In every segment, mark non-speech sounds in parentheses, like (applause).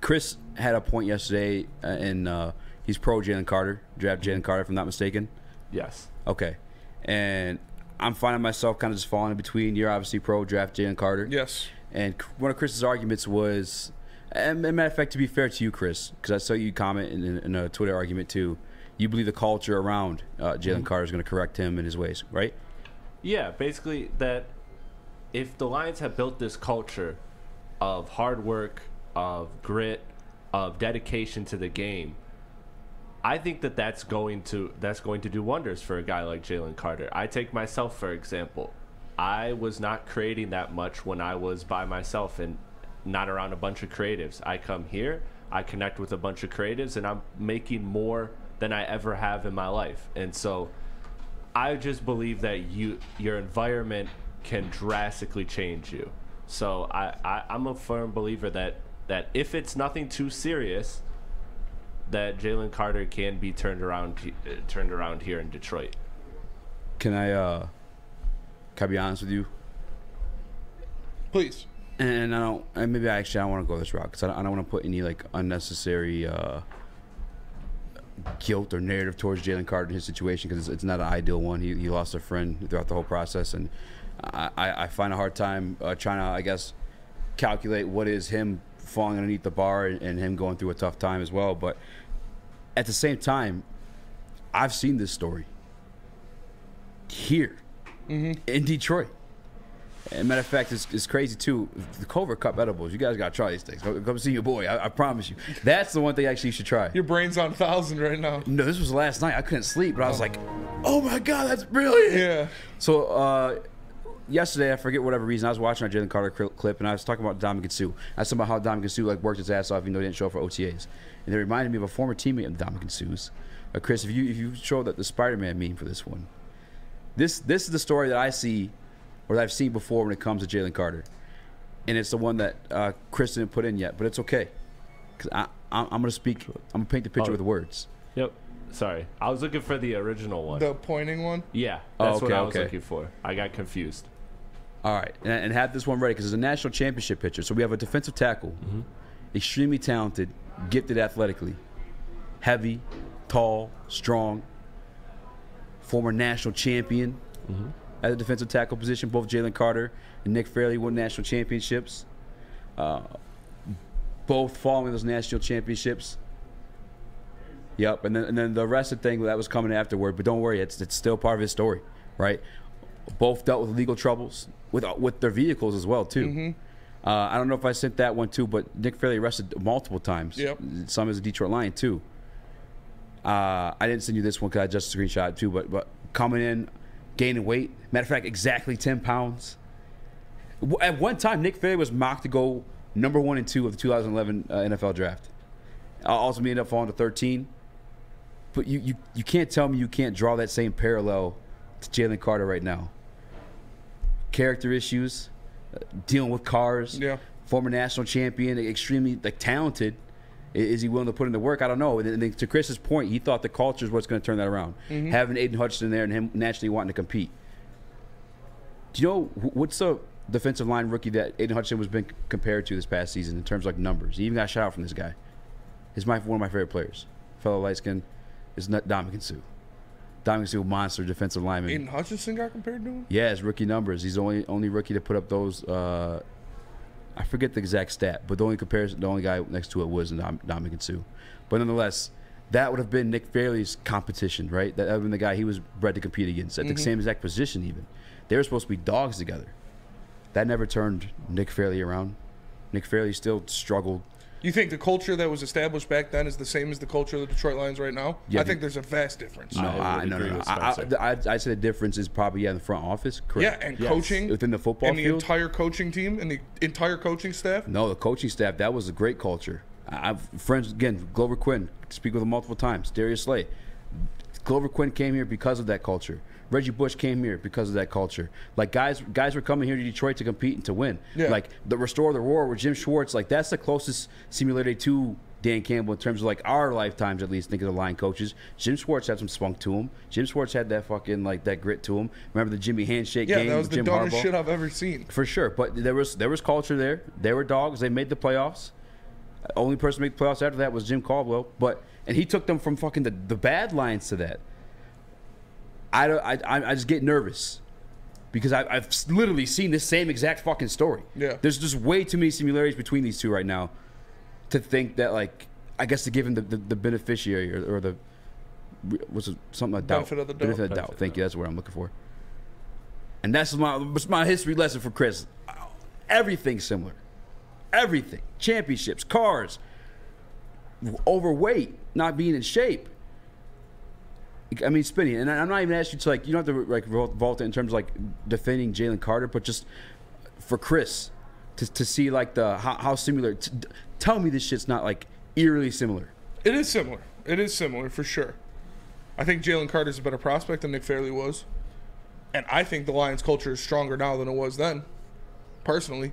Chris had a point yesterday, uh, and uh, he's pro Jalen Carter, draft Jalen Carter, if I'm not mistaken. Yes. Okay, and I'm finding myself kind of just falling in between. You're obviously pro draft Jalen Carter. Yes. And one of Chris's arguments was, and matter of fact, to be fair to you, Chris, because I saw you comment in, in, a Twitter argument too, you believe the culture around uh, Jalen mm-hmm. Carter is going to correct him in his ways, right? Yeah, basically that if the Lions have built this culture of hard work, of grit, of dedication to the game, I think that that's going to that's going to do wonders for a guy like Jalen Carter. I take myself for example. I was not creating that much when I was by myself and not around a bunch of creatives. I come here, I connect with a bunch of creatives, and I'm making more than I ever have in my life. And so, I just believe that you your environment can drastically change you. So I, I I'm a firm believer that that if it's nothing too serious, that Jalen Carter can be turned around uh, turned around here in Detroit. Can I uh can I be honest with you? Please. And I don't. And maybe I actually I don't want to go this route because I don't, I don't want to put any like unnecessary uh, guilt or narrative towards Jalen Carter in his situation because it's, it's, not an ideal one. He, he lost a friend throughout the whole process, and I, I find a hard time uh, trying to I guess calculate what is him falling underneath the bar and, and him going through a tough time as well. But at the same time, I've seen this story here mm-hmm. in Detroit. And matter of fact, it's, it's crazy too. The Culver Cup edibles, you guys got to try these things. Come see your boy. I, I, promise you. That's the one thing actually you should try. Your brain's on thousand right now. No, this was last night. I couldn't sleep, but I was like, oh my god, that's brilliant. Yeah. So uh, yesterday, I forget whatever reason, I was watching a Jalen Carter clip, and I was talking about Ndamukong Suh. I was talking about how Ndamukong Suh like worked his ass off, even though he didn't show up for OTAs. And it reminded me of a former teammate of Ndamukong Suh's. Uh, Chris, if you if you show that the Spider-Man meme for this one, this this is the story that I see, or that I've seen before when it comes to Jalen Carter, and it's the one that uh, Chris didn't put in yet, but it's okay, because I I'm, I'm, gonna speak. I'm gonna paint the picture oh. with words. Yep. Sorry, I was looking for the original one. The pointing one. Yeah, oh, that's oh, okay, what I was okay. looking for. I got confused. All right, and, and have this one ready because it's a national championship pitcher. So we have a defensive tackle, mm-hmm. extremely talented, gifted athletically, heavy, tall, strong, former national champion mm-hmm. at the defensive tackle position. Both Jalen Carter and Nick Fairley won national championships. Uh, both following those national championships. Yep, and then and then the rest of the thing that was coming afterward. But don't worry, it's it's still part of his story, right? Both dealt with legal troubles with with their vehicles as well too. Mm-hmm. Uh, I don't know if I sent that one too, but Nick Fairley arrested multiple times. Yep. Some as a Detroit Lion too. Uh, I didn't send you this one because I just screenshot too, but but coming in, gaining weight. Matter of fact, exactly ten pounds. At one time, Nick Fairley was mocked to go number one and two of the 2011 uh, NFL draft. Ultimately, ended up falling to 13. But you, you you can't tell me you can't draw that same parallel to Jalen Carter right now. Character issues, uh, dealing with cars. Yeah. Former national champion, extremely like talented is he willing to put in the work? I don't know. And to Chris's point, he thought the culture is what's going to turn that around. Mm-hmm. Having Aidan Hutchinson there and him naturally wanting to compete. Do you know what's the defensive line rookie that Aidan Hutchinson was been compared to this past season in terms of like numbers? He even got a shout out from this guy. He's my one of my favorite players. Fellow light skin is Ndamukong Suh. Ndamukong Suh, monster defensive lineman. Aidan Hutchinson got compared to him. Yeah, his rookie numbers. He's the only only rookie to put up those uh, I forget the exact stat, but the only comparison, the only guy next to it was Ndamukong Suh. But nonetheless, that would have been Nick Fairley's competition, right? That would have been the guy he was bred to compete against at mm-hmm. the same exact position, even. They were supposed to be dogs together. That never turned Nick Fairley around. Nick Fairley still struggled you think the culture that was established back then is the same as the culture of the Detroit Lions right now? Yeah, I think there's a vast difference. No, I, I no, no, no. I, I, I'd say the difference is probably yeah in the front office. Correct. Yeah, and yes. coaching within the football and the field. entire coaching team and the entire coaching staff. No, the coaching staff that was a great culture. I've friends again. Glover Quinn speak with him multiple times. Darius Slay. Glover Quinn came here because of that culture. Reggie Bush came here because of that culture. Like guys, guys were coming here to Detroit to compete and to win. Yeah. Like the Restore the Roar with Jim Schwartz. Like that's the closest simulated to Dan Campbell in terms of like our lifetimes at least. Think of the line coaches. Jim Schwartz had some spunk to him. Jim Schwartz had that fucking like that grit to him. Remember the Jimmy handshake yeah, game? Yeah, that was the Jim dumbest Harbaugh? shit I've ever seen. For sure, but there was there was culture there. There were dogs. They made the playoffs. Only person to make the playoffs after that was Jim Caldwell, but and he took them from fucking the, the bad Lions to that. I don't. I I I just get nervous because I, I've literally seen the same exact fucking story. Yeah. There's just way too many similarities between these two right now to think that like I guess to give him the, the, the beneficiary or, or the what's it, something like doubt Benefit of the doubt. benefit of doubt. Benefit Thank you. That's what I'm looking for. And that's my that's my history lesson for Chris. Everything similar, everything championships, cars, overweight, not being in shape. I mean, spinning, and I'm not even asking you to like you don't have to like vault it in terms of like defending Jalen Carter, but just for Chris to, to see like the how, how similar. T- tell me this shit's not like eerily similar. It is similar. It is similar for sure. I think Jalen Carter's a better prospect than Nick Fairley was. And I think the Lions culture is stronger now than it was then, personally.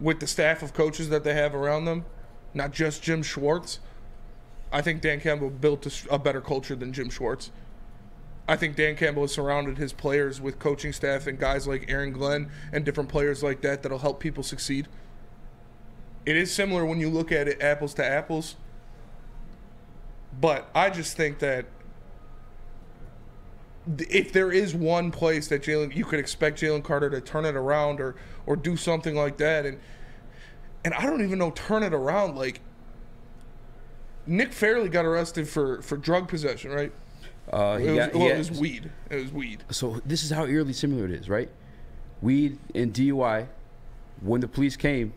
With the staff of coaches that they have around them, not just Jim Schwartz. I think Dan Campbell built a better culture than Jim Schwartz. I think Dan Campbell has surrounded his players with coaching staff and guys like Aaron Glenn and different players like that that'll help people succeed. It is similar when you look at it apples to apples. But I just think that if there is one place that Jalen, you could expect Jalen Carter to turn it around or or do something like that, and and I don't even know turn it around. Like Nick Fairley got arrested for for drug possession, right? Uh, It was, got- well, it was weed. It was weed. so this is how eerily similar it is, right? Weed and DUI. When the police came,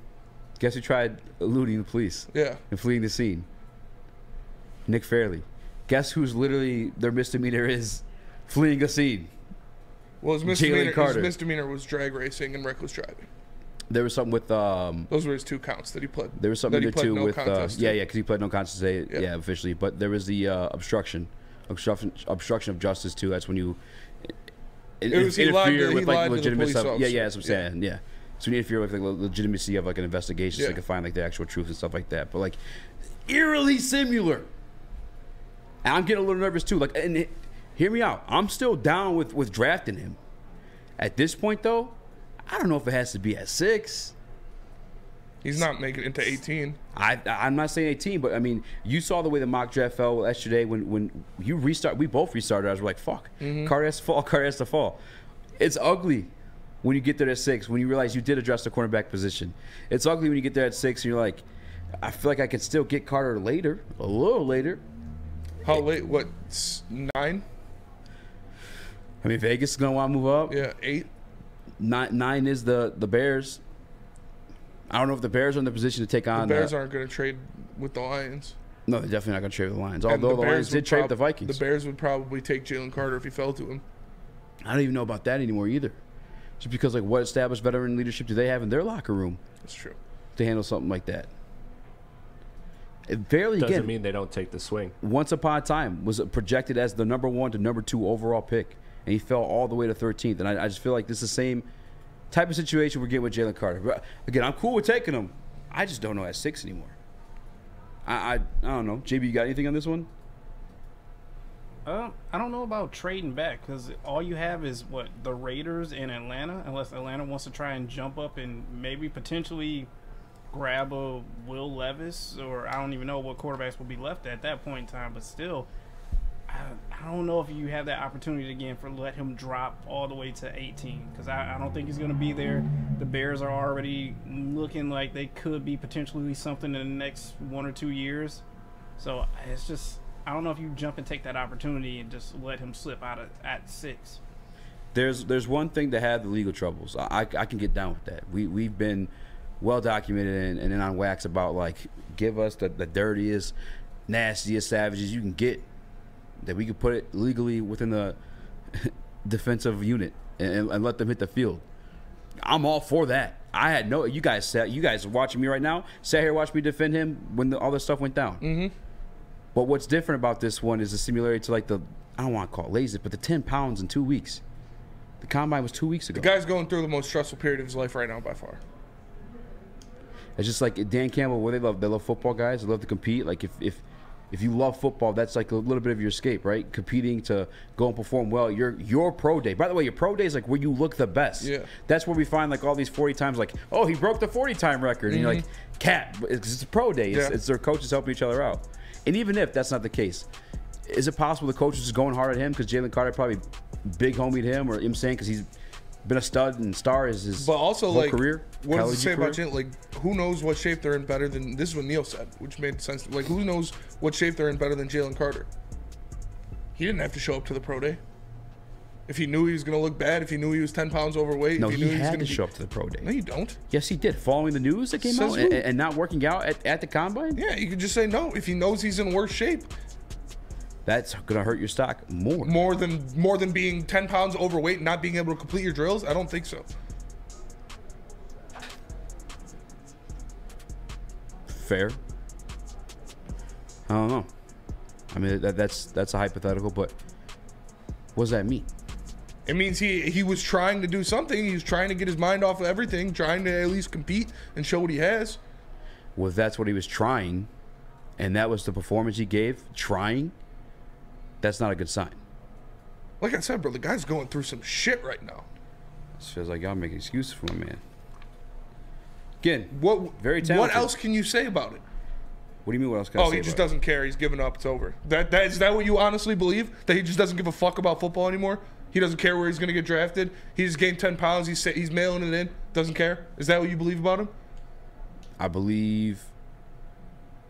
guess who tried eluding the police Yeah. and fleeing the scene? Nick Fairley. Guess who's literally their misdemeanor is fleeing a scene. Well, his misdemeanor, his misdemeanor was drag racing and reckless driving. There was something with um, Those were his two counts that he pled. There was something that he there too no with uh, yeah, yeah, because he pled no contest today, Yeah. yeah. officially. But there was the uh, obstruction, obstruction, obstruction of justice too. That's when you it, It was- he lied to- he with lied like to the legitimate police stuff. Yeah, yeah, that's what I'm saying. Yeah. So you interfere with like, the legitimacy of like an investigation, so Yeah. they can find like the actual truth and stuff like that. But like eerily similar. And I'm getting a little nervous too. Like, and it, hear me out. I'm still down with with drafting him. At this point though, I don't know if it has to be at six. He's not making it into 18. I I'm not saying 18, but I mean, you saw the way the mock draft fell yesterday when when you restart. We both restarted. I was like, fuck, mm-hmm. Carter has to fall. Carter has to fall. It's ugly when you get there at six. When you realize you did address the cornerback position, it's ugly when you get there at six and you're like, I feel like I could still get Carter later, a little later. How late? What? Nine? I mean, Vegas is gonna want to move up. Yeah, eight. Nine nine is the the Bears. I don't know if the Bears are in the position to take The on. Bears the, Bears aren't going to trade with the Lions. no, they're definitely not going to trade with the Lions. Although the, Lions did trade prob- the Vikings. The Bears would probably take Jalen Carter if he fell to him. I don't even know about that anymore either. Just because, like, what established veteran leadership do they have in their locker room That's true. to handle something like that? It barely Doesn't again. mean they don't take the swing. once upon a time was projected as the number one to number two overall pick, and he fell all the way to 13th. And I, I just feel like this is the same type of situation we're getting with Jalen Carter. But again, I'm cool with taking him. I just don't know at six anymore. I, I I don't know. JB, you got anything on this one? Um, I don't know about trading back because all you have is what the Raiders in Atlanta, unless Atlanta wants to try and jump up and maybe potentially grab a Will Levis, or I don't even know what quarterbacks will be left at that point in time. But still, I, don't know if you have that opportunity again for let him drop all the way to 18 because I, I don't think he's going to be there. The Bears are already looking like they could be potentially something in the next one or two years. So it's just I don't know if you jump and take that opportunity and just let him slip out of, at six. There's there's one thing to have the legal troubles. I, I, can get down with that. We we've been well documented and, and on wax about like give us the, the dirtiest, nastiest savages you can get that we could put it legally within the (laughs) defensive unit and, and let them hit the field. I'm all for that. I had no. You guys sat. You guys watching me right now. Sat here, watch me defend him when the, all this stuff went down. Mm-hmm. But what's different about this one is the similarity to like the I don't want to call it lazy, but the 10 pounds in two weeks. The combine was two weeks ago. The guy's going through the most stressful period of his life right now by far. It's just like Dan Campbell, what they love. They love football guys. They love to compete. Like if if if you love football, that's like a little bit of your escape, right? Competing to go and perform well. Your your pro day. By the way, your pro day is like where you look the best. Yeah. That's where we find like all these forty times. Like, oh, he broke the forty time record, and you're like, mm-hmm. cat, it's, it's a pro day. It's, Yeah. it's their coaches helping each other out. And even if that's not the case, is it possible the coach is just going hard at him because Jalen Carter probably big homie to him, or I'm saying because he's been a stud and star his, his But also, whole like, career? what does it say about career? Jalen? Like, who knows what shape they're in better than this is what Neil said, which made sense. Like, who knows what shape they're in better than Jalen Carter? He didn't have to show up to the pro day. If he knew he was going to look bad, if he knew he was ten pounds overweight, No, if he, he, knew he was had going to be, show up to the pro day. No, you don't. Yes, he did. Following the news that came Says out and, and not working out at, at the combine, Yeah, you could just say no if he knows he's in worse shape. That's gonna hurt your stock more. More than more than being ten pounds overweight and not being able to complete your drills. I don't think so. Fair. I don't know. I mean, that, that's that's a hypothetical, but what does that mean? It means he he was trying to do something. He was trying to get his mind off of everything, trying to at least compete and show what he has. Well, that's what he was trying, and that was the performance he gave, trying, that's not a good sign. Like I said, bro, the guy's going through some shit right now. It feels like y'all making excuses for my man. Again, What Very talented. What else can you say about it? what do you mean? What else can I Oh, say he just doesn't care. He's given up. It's over. That that is that what you honestly believe? That he just doesn't give a fuck about football anymore? He doesn't care where he's gonna get drafted. He just gained ten pounds. He's he's mailing it in. Doesn't care. Is that what you believe about him? I believe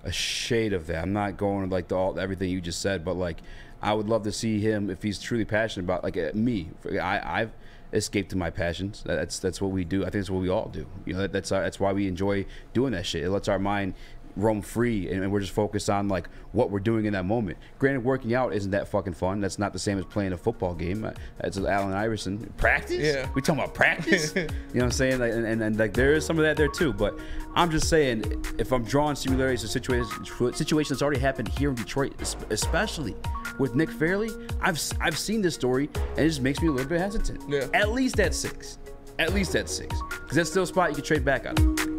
a shade of that. I'm not going like the all everything you just said, but like I would love to see him if he's truly passionate about like uh, me. I, I've escaped to my passions. That's that's what we do. I think that's what we all do. You know, that, that's our, that's why we enjoy doing that shit. It lets our mind roam free and, and we're just focused on like what we're doing in that moment. Granted, working out isn't that fucking fun. That's not the same as playing a football game. Uh, That's Allen Iverson. Practice? Yeah. We talking about practice? (laughs) you know what I'm saying? Like, and, and, and like there is some of that there too. But I'm just saying, if I'm drawing similarities to situations, situations that's already happened here in Detroit, especially with Nick Fairley, I've I've seen this story, and it just makes me a little bit hesitant. Yeah. At least at six. At least at six, because that's still a spot you can trade back on.